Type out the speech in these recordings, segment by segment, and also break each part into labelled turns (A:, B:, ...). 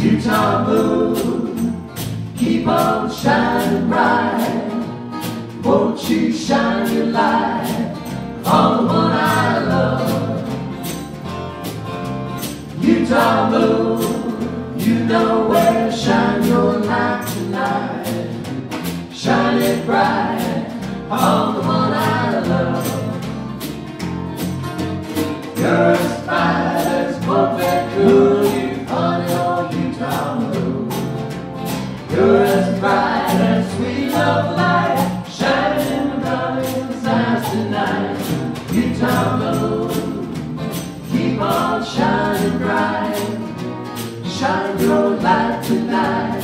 A: Utah moon, keep on shining bright. Won't you shine your light on the one I love? Utah moon, you know where to shine your light tonight. Shine it bright on the one I love. You're tonight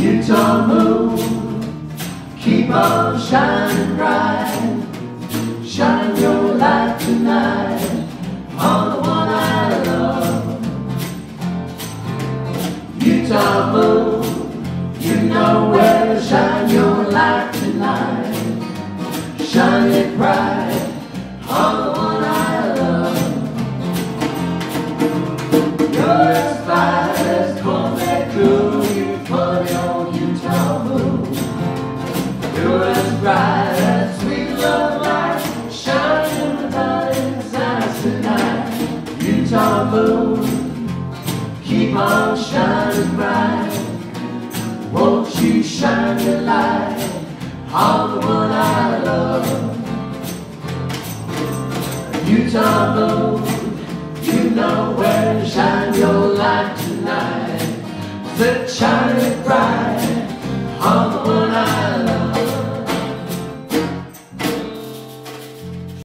A: Utah moon, keep on shining bright. Shine your light tonight on the one I love. Utah moon, you know where to shine your light tonight. Shine it bright on the one I love. You're Moon, keep on shining bright. Won't you shine your light on the one I love? Utah moon, you know where to shine your light tonight. Set shine it bright